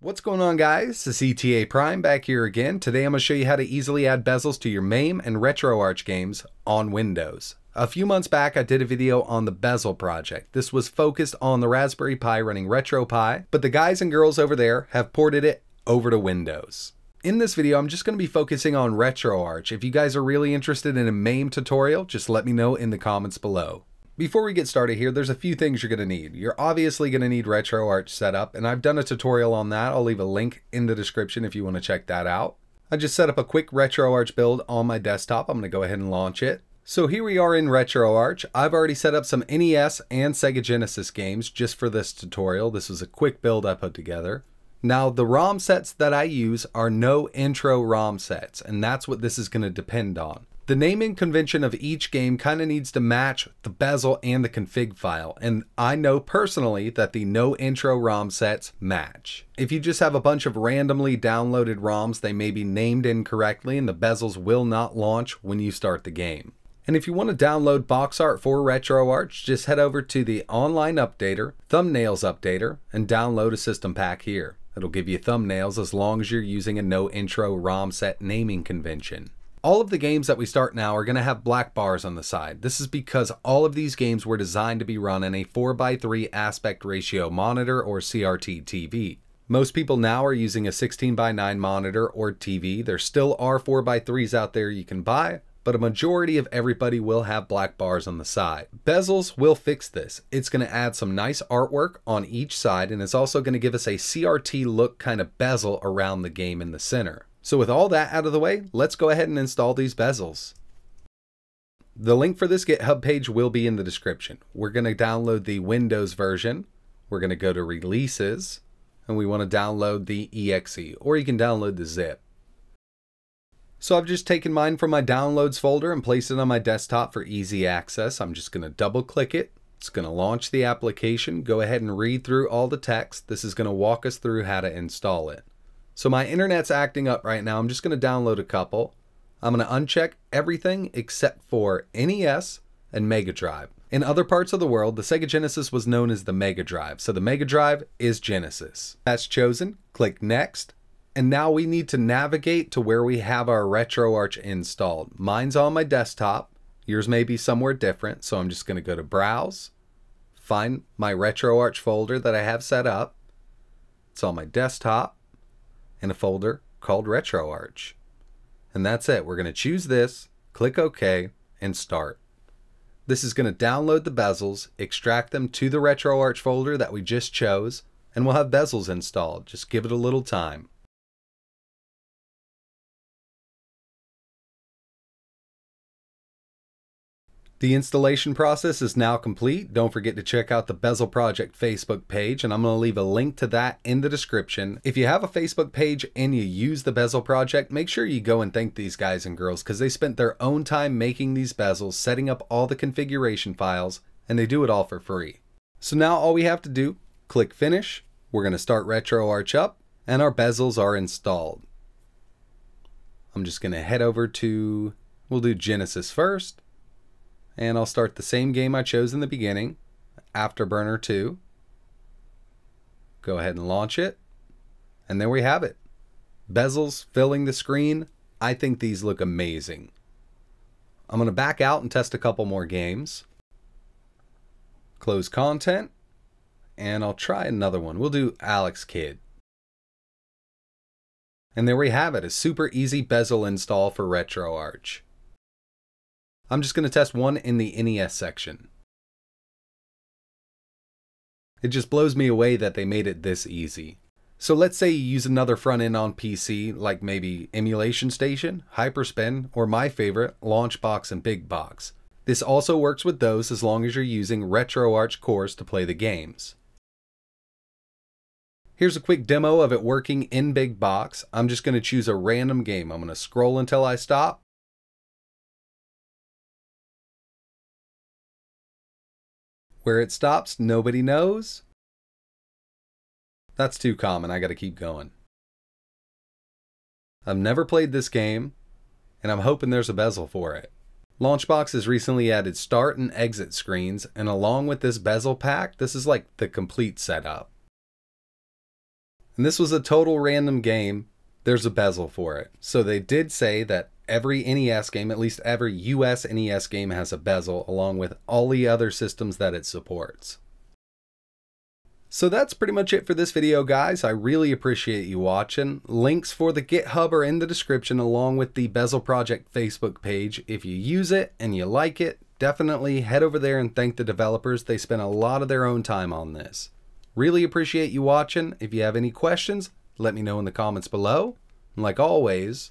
What's going on guys? It's ETA Prime back here again. Today I'm going to show you how to easily add bezels to your MAME and RetroArch games on Windows. A few months back I did a video on the bezel project. This was focused on the Raspberry Pi running RetroPie, but the guys and girls over there have ported it over to Windows. In this video, I'm just going to be focusing on RetroArch. If you guys are really interested in a MAME tutorial, just let me know in the comments below. Before we get started here, there's a few things you're going to need. You're obviously going to need RetroArch setup, and I've done a tutorial on that. I'll leave a link in the description if you want to check that out. I just set up a quick RetroArch build on my desktop. I'm going to go ahead and launch it. So here we are in RetroArch. I've already set up some NES and Sega Genesis games just for this tutorial. This was a quick build I put together. Now the ROM sets that I use are no intro ROM sets, and that's what this is going to depend on. The naming convention of each game kind of needs to match the bezel and the config file, and I know personally that the no intro ROM sets match. If you just have a bunch of randomly downloaded ROMs, they may be named incorrectly and the bezels will not launch when you start the game. And if you want to download box art for RetroArch, just head over to the online updater, thumbnails updater, and download a system pack here. It'll give you thumbnails as long as you're using a no intro ROM set naming convention. All of the games that we start now are going to have black bars on the side. This is because all of these games were designed to be run in a 4x3 aspect ratio monitor or CRT TV. Most people now are using a 16x9 monitor or TV. There still are 4x3s out there you can buy, but a majority of everybody will have black bars on the side. Bezels will fix this. It's going to add some nice artwork on each side and it's also going to give us a CRT look kind of bezel around the game in the center. So with all that out of the way, let's go ahead and install these bezels. The link for this GitHub page will be in the description. We're going to download the Windows version. We're going to go to Releases, and we want to download the exe, or you can download the zip. So I've just taken mine from my downloads folder and placed it on my desktop for easy access. I'm just going to double click it. It's going to launch the application. Go ahead and read through all the text. This is going to walk us through how to install it. So my internet's acting up right now. I'm just going to download a couple. I'm going to uncheck everything except for NES and Mega Drive. In other parts of the world, the Sega Genesis was known as the Mega Drive, so the Mega Drive is Genesis. That's chosen, click Next, and now we need to navigate to where we have our RetroArch installed. Mine's on my desktop, yours may be somewhere different, so I'm just going to go to Browse, find my RetroArch folder that I have set up. It's on my desktop, in a folder called RetroArch. And that's it. We're going to choose this, click OK, and start. This is going to download the bezels, extract them to the RetroArch folder that we just chose, and we'll have bezels installed. Just give it a little time. The installation process is now complete. Don't forget to check out the Bezel Project Facebook page, and I'm going to leave a link to that in the description. If you have a Facebook page and you use the Bezel Project, make sure you go and thank these guys and girls because they spent their own time making these bezels, setting up all the configuration files, and they do it all for free. So now all we have to do, click Finish. We're going to start RetroArch up, and our bezels are installed. I'm just going to head over to, we'll do Genesis first and I'll start the same game I chose in the beginning, Afterburner 2. Go ahead and launch it. And there we have it. Bezels filling the screen. I think these look amazing. I'm going to back out and test a couple more games. Close content. And I'll try another one. We'll do Alex Kidd. And there we have it, a super easy bezel install for RetroArch. I'm just going to test one in the NES section. It just blows me away that they made it this easy. So let's say you use another front end on PC, like maybe Emulation Station, Hyperspin, or my favorite, Launchbox and Big Box. This also works with those as long as you're using RetroArch cores to play the games. Here's a quick demo of it working in Big Box. I'm just going to choose a random game. I'm going to scroll until I stop, Where it stops, nobody knows. That's too common, I gotta keep going. I've never played this game, and I'm hoping there's a bezel for it. Launchbox has recently added start and exit screens, and along with this bezel pack, this is like the complete setup. And this was a total random game. There's a bezel for it. So they did say that every NES game, at least every US NES game, has a bezel along with all the other systems that it supports. So that's pretty much it for this video, guys. I really appreciate you watching. Links for the GitHub are in the description along with the Bezel Project Facebook page. If you use it and you like it, definitely head over there and thank the developers. They spent a lot of their own time on this. Really appreciate you watching. If you have any questions, let me know in the comments below. And like always,